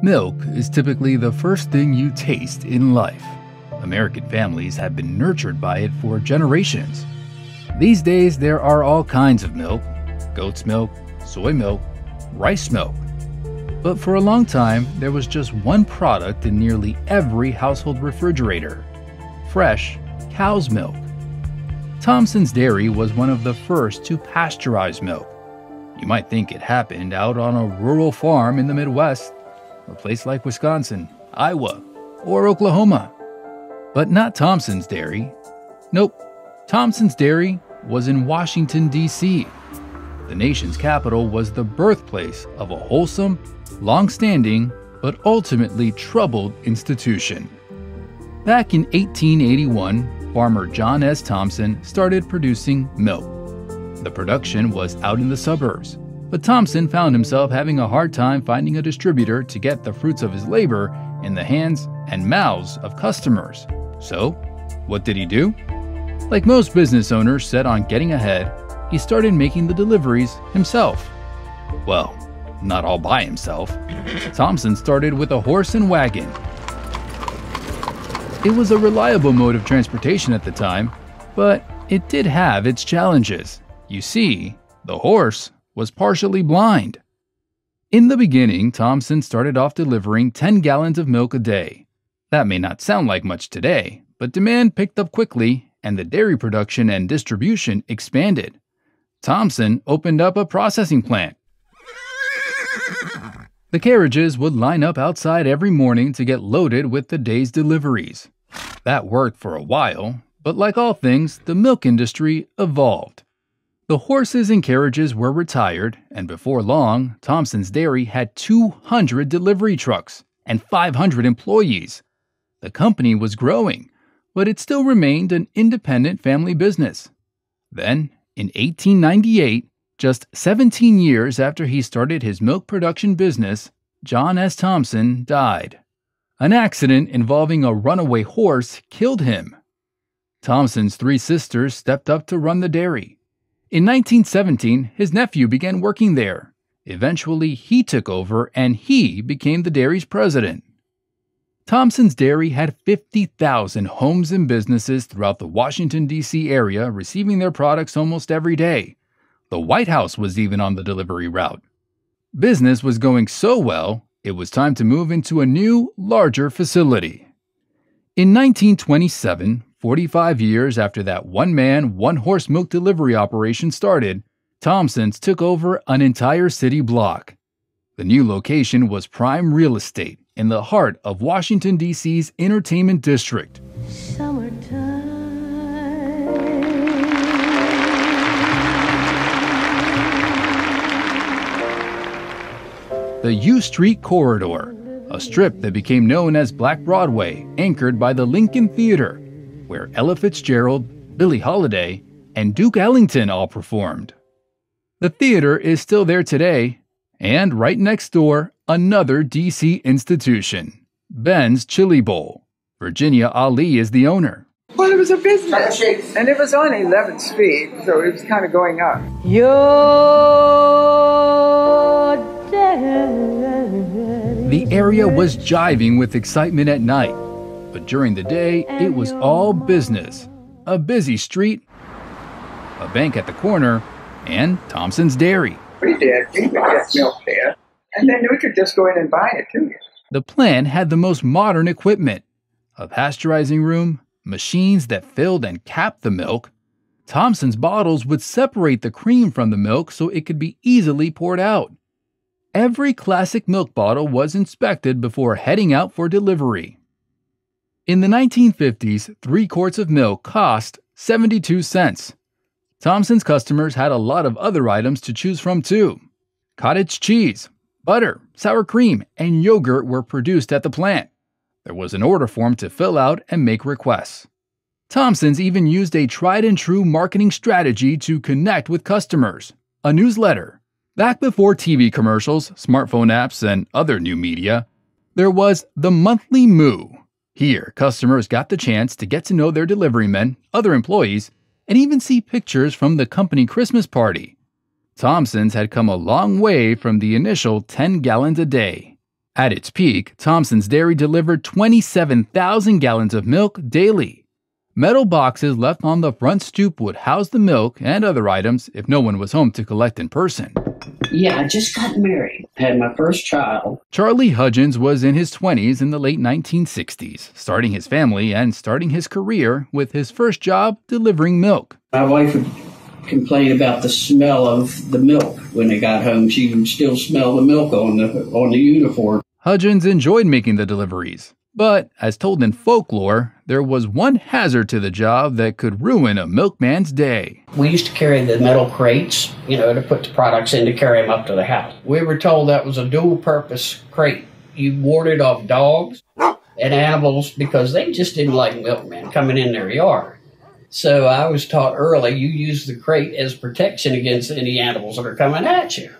Milk is typically the first thing you taste in life. American families have been nurtured by it for generations. These days, there are all kinds of milk goat's milk, soy milk, rice milk. But for a long time, there was just one product in nearly every household refrigerator fresh cow's milk. Thompson's Dairy was one of the first to pasteurize milk. You might think it happened out on a rural farm in the Midwest, a place like Wisconsin, Iowa, or Oklahoma. But not Thompson's Dairy. Nope, Thompson's Dairy was in Washington, D.C. The nation's capital was the birthplace of a wholesome, long standing, but ultimately troubled institution. Back in 1881, farmer John S. Thompson started producing milk. The production was out in the suburbs, but Thompson found himself having a hard time finding a distributor to get the fruits of his labor in the hands and mouths of customers. So, what did he do? Like most business owners set on getting ahead, he started making the deliveries himself. Well, not all by himself. Thompson started with a horse and wagon. It was a reliable mode of transportation at the time, but it did have its challenges. You see, the horse was partially blind. In the beginning, Thompson started off delivering 10 gallons of milk a day. That may not sound like much today, but demand picked up quickly and the dairy production and distribution expanded. Thompson opened up a processing plant. The carriages would line up outside every morning to get loaded with the day's deliveries. That worked for a while, but like all things, the milk industry evolved. The horses and carriages were retired, and before long, Thompson's Dairy had 200 delivery trucks and 500 employees. The company was growing, but it still remained an independent family business. Then, in 1898, just 17 years after he started his milk production business, John S. Thompson died. An accident involving a runaway horse killed him. Thompson's three sisters stepped up to run the dairy. In 1917, his nephew began working there. Eventually, he took over and he became the dairy's president. Thompson's Dairy had 50,000 homes and businesses throughout the Washington, D.C. area receiving their products almost every day. The White House was even on the delivery route. Business was going so well, it was time to move into a new, larger facility. In 1927, 45 years after that one man, one horse milk delivery operation started, Thompson's took over an entire city block. The new location was prime real estate in the heart of Washington, D.C.'s entertainment district. The U Street Corridor, a strip that became known as Black Broadway, anchored by the Lincoln Theater, where Ella Fitzgerald, Billie Holiday, and Duke Ellington all performed. The theater is still there today, and right next door, another DC institution, Ben's Chili Bowl. Virginia Ali is the owner. Well, it was a business, and it was on 11th Street, so it was kind of going up. You're The area was jiving with excitement at night, but during the day, it was all business. A busy street, a bank at the corner, and Thompson's Dairy. We did. We would get milk there, and then we could just go in and buy it too. The plant had the most modern equipment a pasteurizing room, machines that filled and capped the milk. Thompson's bottles would separate the cream from the milk so it could be easily poured out. Every classic milk bottle was inspected before heading out for delivery. In the 1950s, three quarts of milk cost 72 cents. Thompson's customers had a lot of other items to choose from too. Cottage cheese, butter, sour cream, and yogurt were produced at the plant. There was an order form to fill out and make requests. Thompson's even used a tried and true marketing strategy to connect with customers a newsletter. Back before TV commercials, smartphone apps, and other new media, there was the monthly Moo. Here, customers got the chance to get to know their delivery men, other employees, and even see pictures from the company Christmas party. Thompson's had come a long way from the initial 10 gallons a day. At its peak, Thompson's Dairy delivered 27,000 gallons of milk daily. Metal boxes left on the front stoop would house the milk and other items if no one was home to collect in person. Yeah, I just got married, had my first child. Charlie Hudgens was in his 20s in the late 1960s, starting his family and starting his career with his first job delivering milk. My wife would complain about the smell of the milk when they got home. She would still smell the milk on the on the uniform. Hudgens enjoyed making the deliveries, but as told in folklore, there was one hazard to the job that could ruin a milkman's day. We used to carry the metal crates, you know, to put the products in to carry them up to the house. We were told that was a dual purpose crate. You warded off dogs and animals because they just didn't like milkmen coming in their yard. So I was taught early you use the crate as protection against any animals that are coming at you.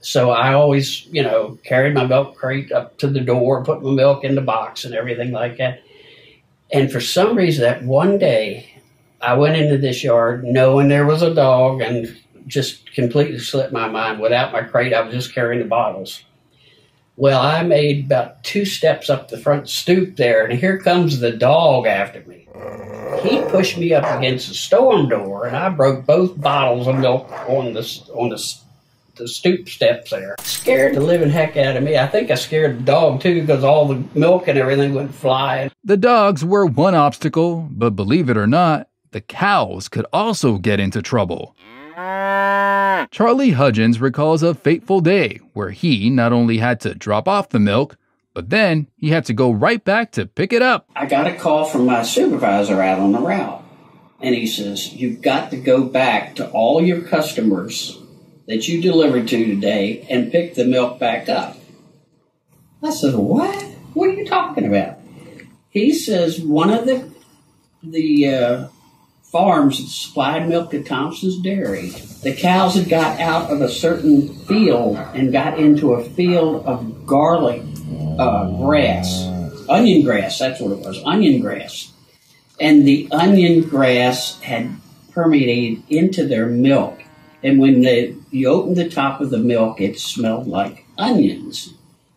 So I always, you know, carried my milk crate up to the door, put my milk in the box and everything like that. And for some reason, that one day, I went into this yard knowing there was a dog and just completely slipped my mind. Without my crate, I was just carrying the bottles. Well, I made about two steps up the front stoop there, and here comes the dog after me. He pushed me up against the storm door, and I broke both bottles of milk on the on the the stoop steps there. Scared the living heck out of me. I think I scared the dog too because all the milk and everything went flying. The dogs were one obstacle, but believe it or not, the cows could also get into trouble. Charlie Hudgens recalls a fateful day where he not only had to drop off the milk, but then he had to go right back to pick it up. I got a call from my supervisor out on the route, and he says, You've got to go back to all your customers that you delivered to today and pick the milk back up. I said, What? What are you talking about? He says one of the the uh, farms that supplied milk to Thompson's Dairy, the cows had got out of a certain field and got into a field of garlic uh, grass, onion grass. That's what it was, onion grass, and the onion grass had permeated into their milk and when they, you opened the top of the milk, it smelled like onions.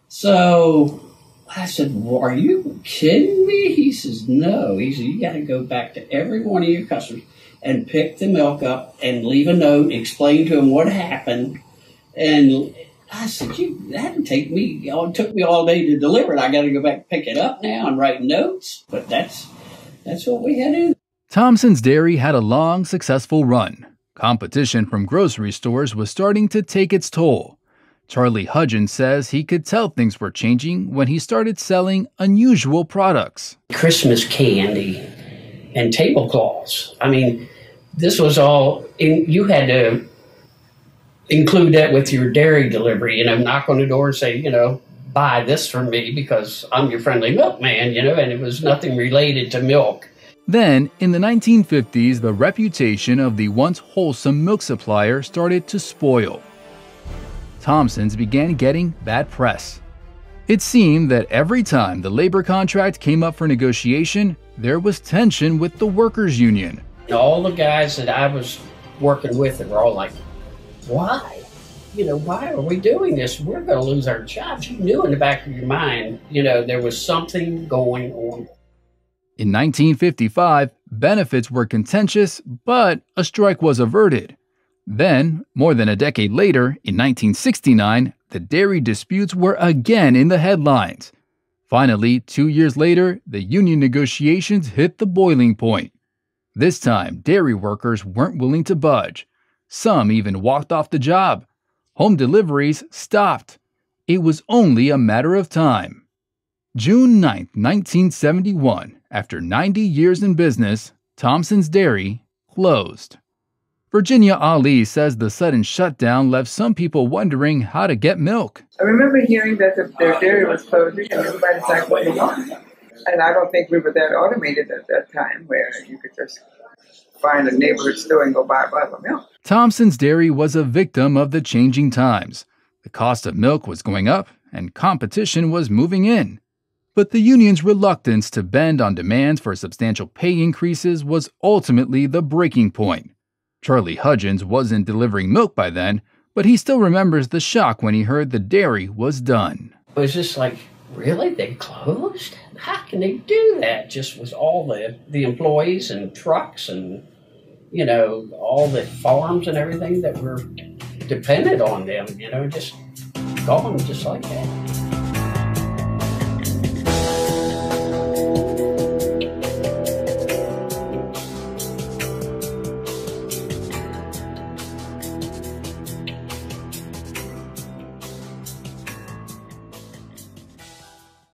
So I said, well, Are you kidding me? He says, No. He said, You got to go back to every one of your customers and pick the milk up and leave a note, explain to them what happened. And I said, You that would take me, it took me all day to deliver it. I got to go back and pick it up now and write notes. But that's, that's what we had to do. Thompson's Dairy had a long, successful run. Competition from grocery stores was starting to take its toll. Charlie Hudgens says he could tell things were changing when he started selling unusual products. Christmas candy and tablecloths. I mean, this was all, in, you had to include that with your dairy delivery, you know, knock on the door and say, you know, buy this from me because I'm your friendly milkman, you know, and it was nothing related to milk. Then, in the 1950s, the reputation of the once wholesome milk supplier started to spoil. Thompson's began getting bad press. It seemed that every time the labor contract came up for negotiation, there was tension with the workers' union. All the guys that I was working with were all like, why? You know, why are we doing this? We're going to lose our jobs. You knew in the back of your mind, you know, there was something going on. In 1955, benefits were contentious, but a strike was averted. Then, more than a decade later, in 1969, the dairy disputes were again in the headlines. Finally, two years later, the union negotiations hit the boiling point. This time, dairy workers weren't willing to budge. Some even walked off the job. Home deliveries stopped. It was only a matter of time. June 9, 1971, after 90 years in business, Thompson's Dairy closed. Virginia Ali says the sudden shutdown left some people wondering how to get milk. I remember hearing that the, their dairy was closing and everybody's like, what you And I don't think we were that automated at that time where you could just find a neighborhood store and go buy a bottle of milk. Thompson's Dairy was a victim of the changing times. The cost of milk was going up and competition was moving in. But the union's reluctance to bend on demands for substantial pay increases was ultimately the breaking point. Charlie Hudgens wasn't delivering milk by then, but he still remembers the shock when he heard the dairy was done. It was just like, really? They closed? How can they do that? Just with all the, the employees and trucks and, you know, all the farms and everything that were dependent on them, you know, just gone just like that.